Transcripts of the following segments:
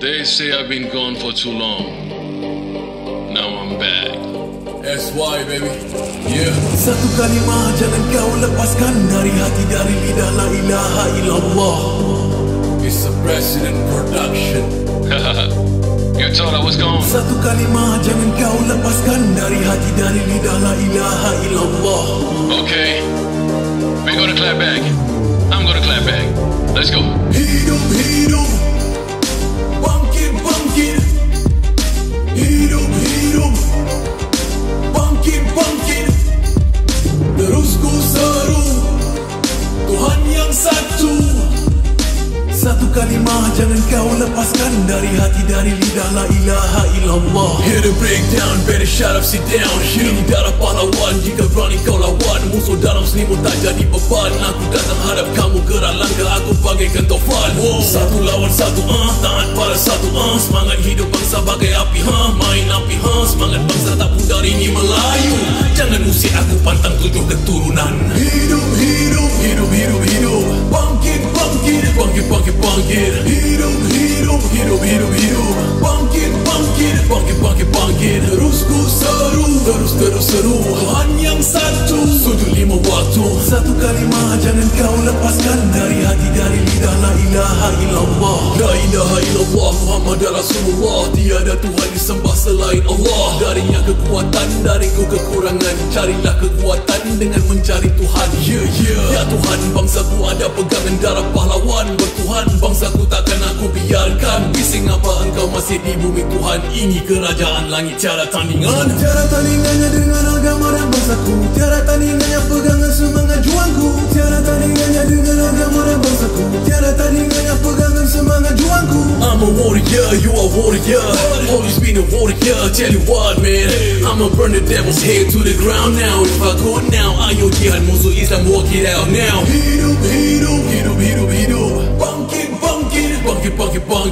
They say I've been gone for too long. Now I'm back. SY baby Yeah Satu kalimah jangan kau lepaskan dari hati dari lidah la ilaha illallah It's a president production you thought I was gone? Satu kalimah jangan kau lepaskan dari hati dari lidah la ilaha illallah Okay. We're gonna clap back. I'm gonna clap back. Let's go. Hidup hidup kalimah jangan kau lepaskan Dari hati dari lidah la ilaha illallah Here to break down, better shut up, sit down Ini darah pahlawan, jika berani kau lawan Musuh dalam selimut tak jadi beban Aku datang hadap kamu, gerak langkah aku bagaikan tofan wow. Satu lawan satu, uh, taat pada satu uh. Semangat hidup bangsa bagai api, huh? main api huh? Semangat bangsa tak pudar ini Melayu Jangan usik aku pantang tujuh keturunan hidup Bangkit, bangkit, bangkit Hidup hidup Hidup, hidup, hidup. Bangkit bangkit Bangkit, bangkit, bangkit. Terus ku seru Terus, terus seru. Tuhan yang satu Sujud lima waktu. Satu kalimah jangan kau lepaskan Dari hati dari lidah. La ilaha illallah La ilaha illallah Muhammad Rasulullah. Tiada Tuhan disembah selain Allah. Darinya kekuatan, dariku kekurangan. Carilah kekuatan dengan mencari Tuhan. Yeah, yeah Ya Tuhan, bangsaku ada pegangan darah pahlawan Bertuhan, bangsaku takkan aku biarkan. Bising apa engkau masih di bumi Tuhan. Ini kerajaan langit tiada tandingan. Tiada tandingannya dengan agama dan bangsaku. Tiada tandingannya pegangan semangat juangku. Tiada tandingannya dengan agama dan bangsaku. Tiada tandingannya pegangan semangat juangku. I'm a warrior, you a warrior. Always been a warrior, tell you what man. I'ma burn the devil's head to the ground now. If I go now, ayo jihad musuh Islam walk it out now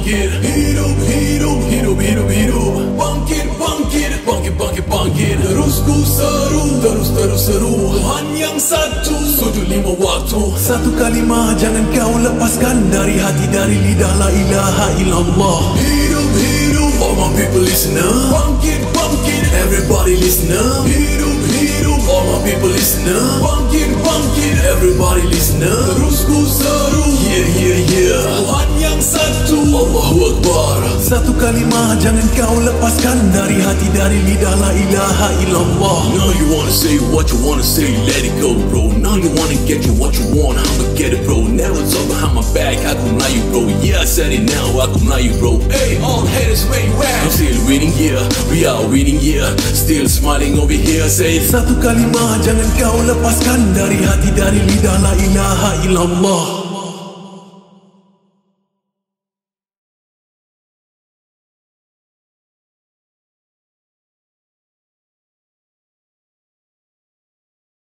bangkit Hidup hidup Hidup, hidup, hidup. Bangkit bangkit Bangkit, bangkit, bangkit. Terus ku seru Terus, terus seru. Tuhan yang satu Sujud lima waktu. Satu kalimah jangan kau lepaskan Dari hati dari lidah. La ilaha illallah. Hidup hidup All my people listen up Bangkit bangkit Everybody listen up Hidup hidup All my people listen up Bangkit bangkit Everybody listen up Terus ku seru. Yeah, yeah, yeah. Tuhan yang satu Allahu Akbar Satu kalimah jangan kau lepaskan Dari hati dari lidah la ilaha illallah Now you wanna say what you wanna say, let it go, bro. Now you wanna get you what you want, I'ma get it, bro. Never talk behind my back, aku you bro. Yeah, I said it now, aku you bro. Hey all haters where you at I'm still winning, yeah. We are winning, yeah. Still smiling over here, say Satu kalimah jangan kau lepaskan Dari hati dari lidah la ilaha illallah